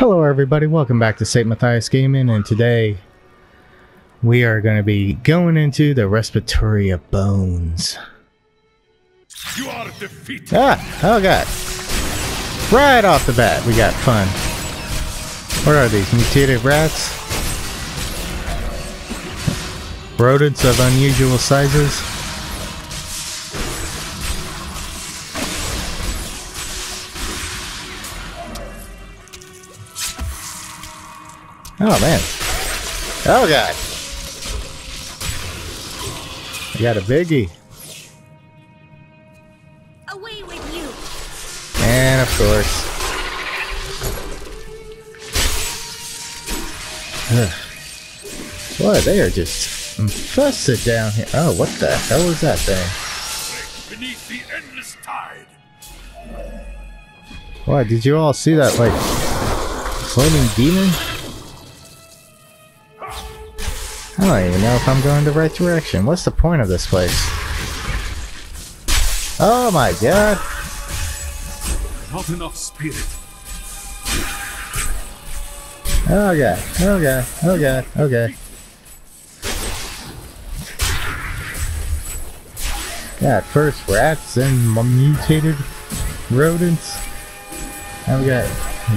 Hello everybody, welcome back to St. Matthias Gaming, and today we are going to be going into the Repository of Bones. You are defeated. Ah, oh god. Right off the bat, we got fun. What are these, mutated rats? Rodents of unusual sizes? Oh man. Oh god. I got a biggie. Away with you! And of course. Ugh. Boy, they are just infested down here. Oh, what the hell is that thing? Beneath the endless tide. What, did you all see that, like, floating demon? I don't even know if I'm going the right direction. What's the point of this place? Oh my god! Not enough spirit. Oh god, oh god, oh god, okay. Got first rats and mutated rodents. Now we got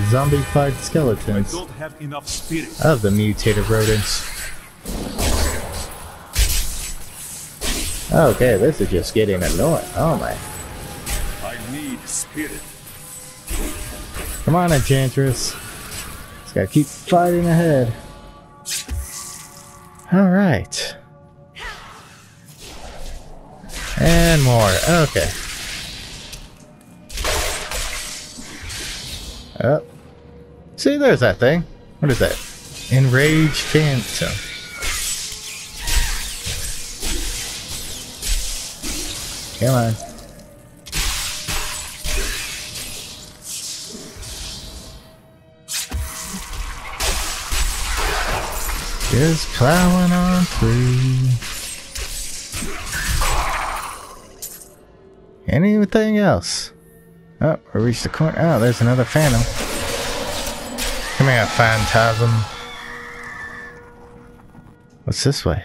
zombified I skeletons don't have enough spirit. of the mutated rodents. Okay, this is just getting annoying. Oh my. I need spirit. Come on, Enchantress. Just gotta keep fighting ahead. Alright. And more. Okay. Oh. See, there's that thing. What is that? Enraged Phantom. Come on. Just plowing on through. Anything else? Oh, we reached the corner. Oh, there's another phantom. Come here, phantasm. What's this way?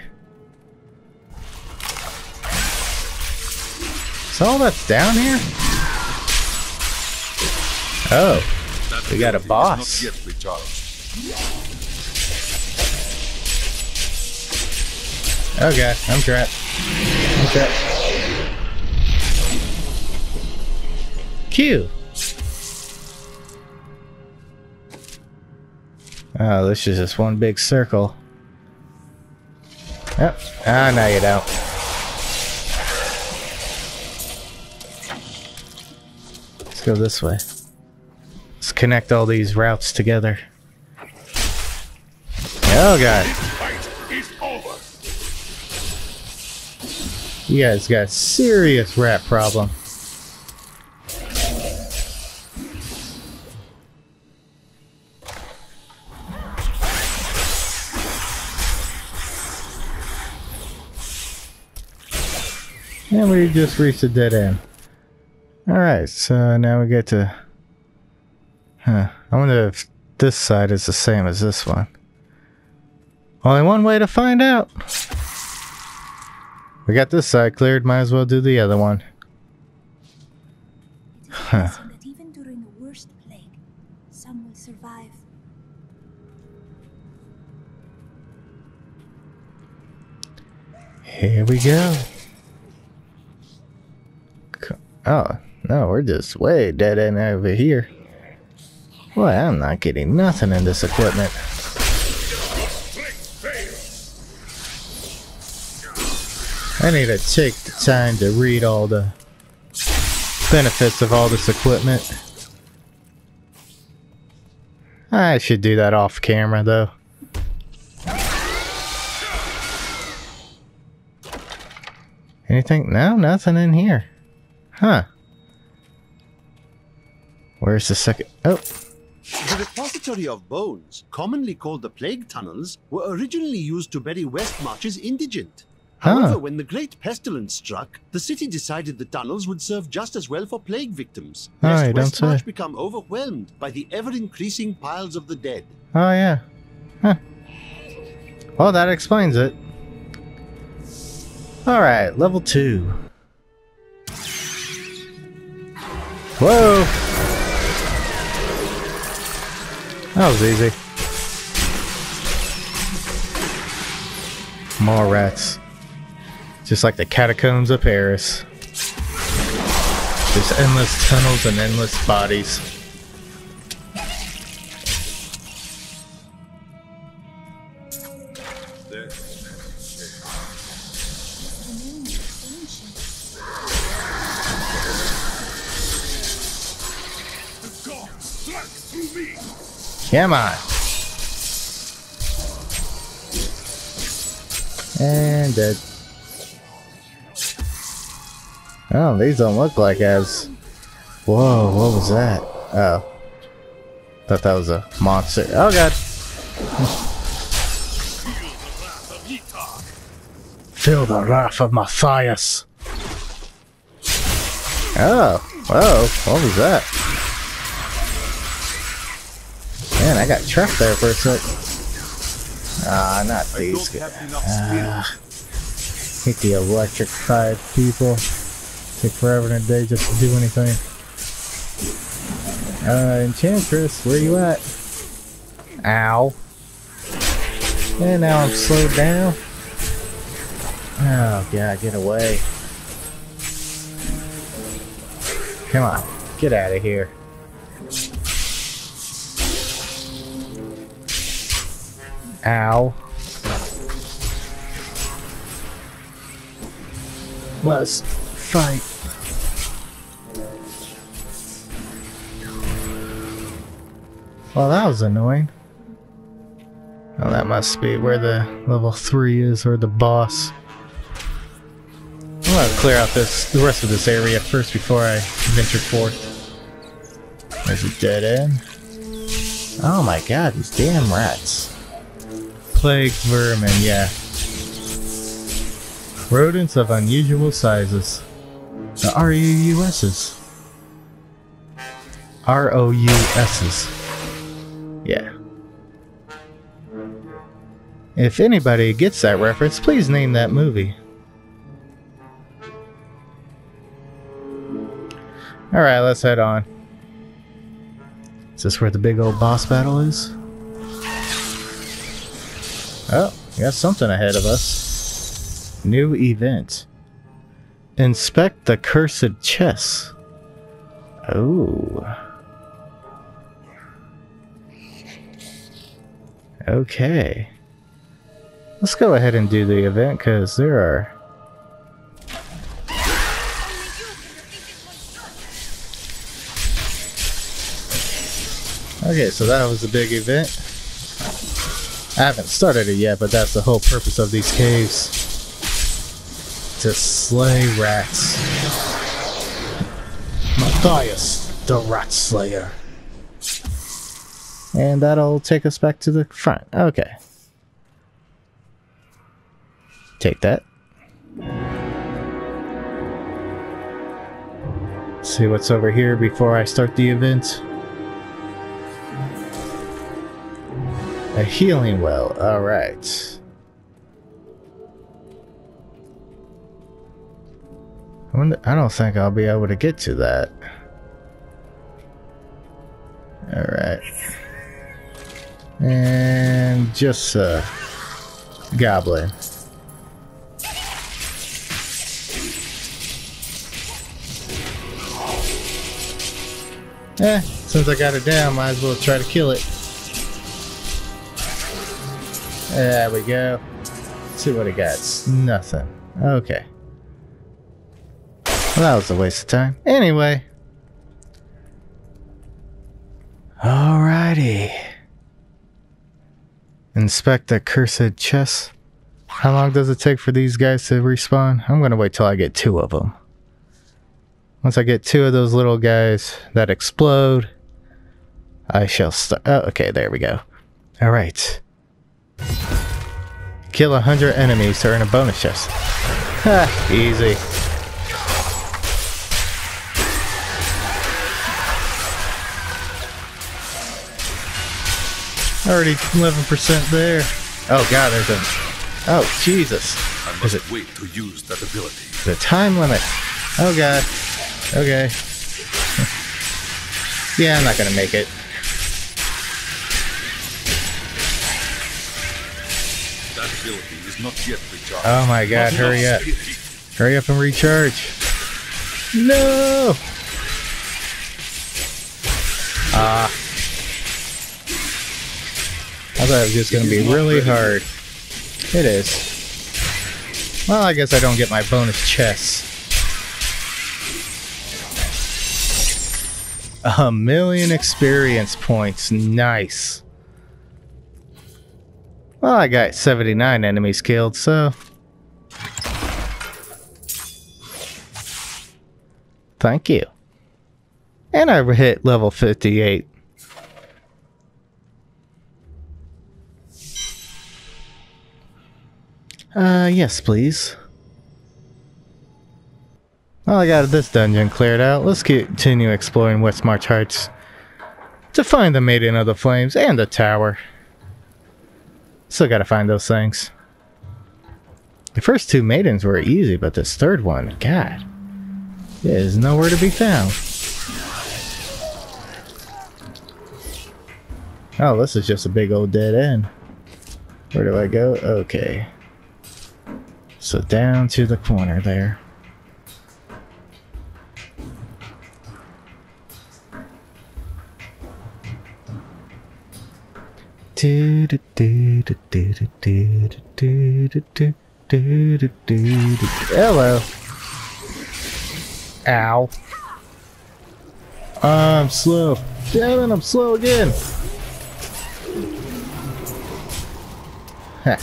Is all that's down here? Oh, We got a boss. Recharged. okay, I'm trapped. I'm trapped. Q. Oh, this is just one big circle. Yep. Ah, now you don't. Go this way. Let's connect all these routes together. Oh god. You guys got a serious rat problem. And we just reached a dead end. Alright, so now we get to... Huh. I wonder if this side is the same as this one. Only one way to find out. We got this side cleared, might as well do the other one. Huh. Even during the worst plague, some will survive. Here we go. Oh, no, we're just way dead end over here. Boy, I'm not getting nothing in this equipment. I need to take the time to read all the benefits of all this equipment. I should do that off camera though. Anything? No, nothing in here. Huh. Where's the second? Oh, The repository of bones, commonly called the plague tunnels, were originally used to bury Westmarch's indigent. Ah. However, Huh. when the Great Pestilence struck, the city decided the tunnels would serve just as well for plague victims. Ah, oh, lest you don't Westmarch become overwhelmed by the ever-increasing piles of the dead. Oh yeah. Huh. Well, that explains it. All right, level two. Whoa. That was easy. More rats. Just like the catacombs of Paris. Just endless tunnels and endless bodies. Come on. And dead. Oh, these don't look like as. Whoa, what was that? Oh. Thought that was a monster. Oh god. Feel the wrath of Matthias. Oh, whoa, what was that? Man, I got trapped there for a sec. Ah, not these guys. spirit. Hate the electrified people. Take forever and a day just to do anything. Uh, Enchantress, where you at? Ow. And now I'm slowed down. Oh god, get away. Come on, get out of here. Ow. Let's fight. Well, that was annoying. Oh, that must be where the level 3 is, or the boss. I'm gonna clear out this the rest of this area first before I venture forth. There's a dead end. Oh my god, these damn rats. Plague vermin, yeah. Rodents of unusual sizes. The R-U-U-S's. R-O-U-S's. Yeah. If anybody gets that reference, please name that movie. Alright, let's head on. Is this where the big old boss battle is? Oh, we got something ahead of us. New event. Inspect the cursed chess. Oh. Okay. Let's go ahead and do the event because there are. Okay, so that was a big event. I haven't started it yet, but that's the whole purpose of these caves. To slay rats. Matthias, the Rat Slayer. And that'll take us back to the front. Okay. Take that. See what's over here before I start the event. A healing well. Alright. I wonder- I don't think I'll be able to get to that. Alright. And just a goblin. Eh, since I got it down, might as well try to kill it. There we go. Let's see what it got. Nothing. Okay. Well, that was a waste of time. Anyway. Alrighty. Inspect the cursed chest. How long does it take for these guys to respawn? I'm gonna wait till I get two of them. Once I get two of those little guys that explode, I shall start. Oh, okay, there we go. All right. Kill a hundred enemies to earn a bonus chest. Ha, easy. Already 11% there. Oh god, there's a... Oh, Jesus. I Is must wait to use that ability. The time limit. Oh god. Okay. yeah, I'm not gonna make it. Ability is not yet recharged. Oh my god, Not hurry up. Hurry up and recharge. No! Ah. I thought it was just gonna be really hard. It is. Well, I guess I don't get my bonus chests. A million experience points. Nice. Well, I got 79 enemies killed, so Thank you. And I hit level 58. Uh, yes, please. Well, I got this dungeon cleared out. Let's continue exploring Westmarch Heights to find the Maiden of the Flames and the tower. Still gotta find those things. The first two maidens were easy, but this third one, God. It is nowhere to be found. Oh, this is just a big old dead end. Where do I go? Okay. So down to the corner there. Hello. Ow. I'm slow. Damn it, I'm slow again. Heh.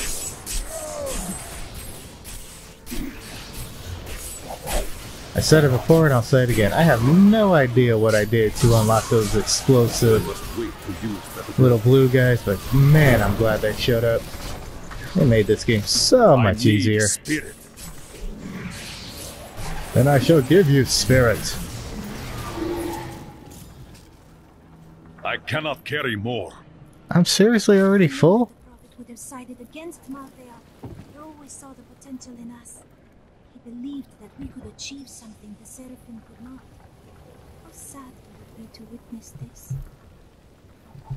I said it before and I'll say it again. I have no idea what I did to unlock those explosive Must wait to use that ability. little blue guys, but man, I'm glad they showed up. They made this game so much easier. Spirit. Then I shall give you spirit. I cannot carry more. I'm seriously already full? Would have sided against Malthael. He always saw the potential in us. He believed that we could achieve something the Seraphim could not. How sad it would be to witness this.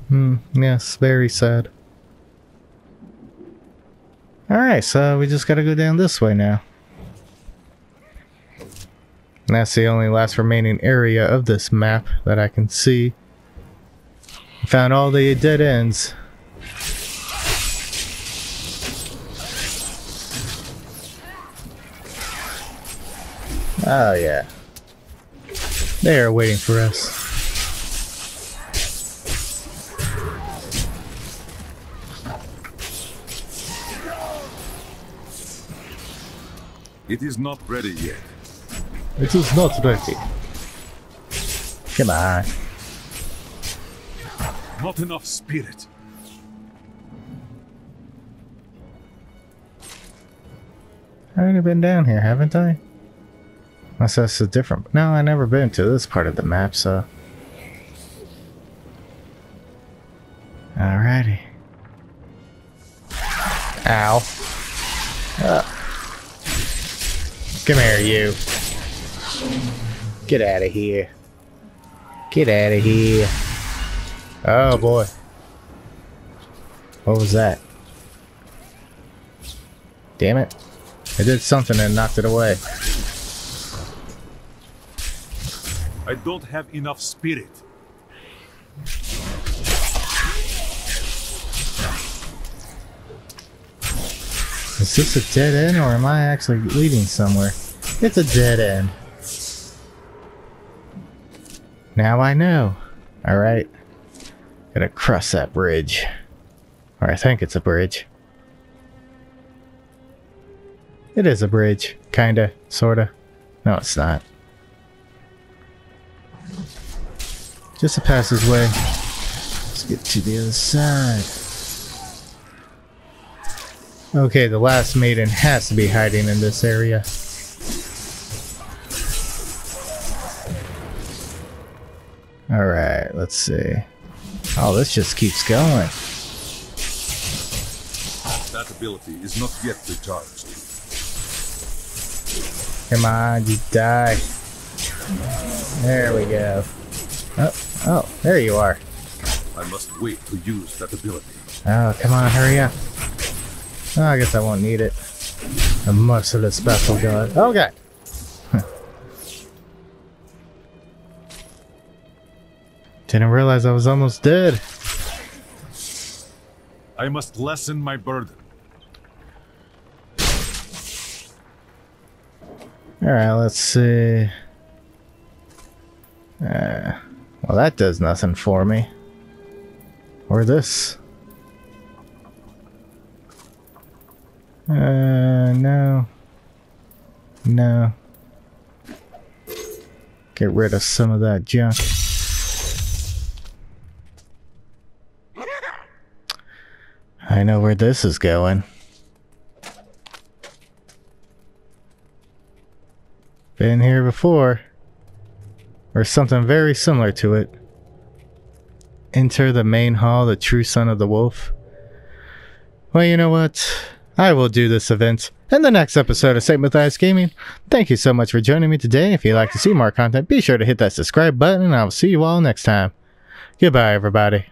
Hmm, yes, very sad. Alright, so we just gotta go down this way now. And that's the only last remaining area of this map that I can see. Found all the dead ends. Oh yeah. They are waiting for us. It is not ready yet. It is not ready. Come on. Not enough spirit. I've already been down here, haven't I? Unless that's a different. No, I never been to this part of the map, so. Alrighty. Ow. Ah. Come here, you. Get out of here. Get out of here. Oh boy. What was that? Damn it. I did something and knocked it away. I don't have enough spirit. Is this a dead end or am I actually leading somewhere? It's a dead end. Now I know. Alright. Gotta cross that bridge. Or I think it's a bridge. It is a bridge. Kinda. Sorta. No, it's not. Just a passageway. Let's get to the other side. Okay, the last maiden has to be hiding in this area. Alright, let's see. Oh, this just keeps going. That ability is not yet recharged. Come on, you die. There we go. Oh, oh, there you are. I must wait to use that ability. Oh, come on, hurry up. Oh, I guess I won't need it. A merciless special god. Okay. Didn't realize I was almost dead. I must lessen my burden. Alright, let's see. Uh, well, that does nothing for me. Or this. Uh, no. No. Get rid of some of that junk. I know where this is going. Been here before. Or something very similar to it. Enter the main hall, the true son of the wolf. Well, you know what? I will do this event in the next episode of St. Matthias Gaming. Thank you so much for joining me today. If you'd like to see more content, be sure to hit that subscribe button, and I will see you all next time. Goodbye, everybody.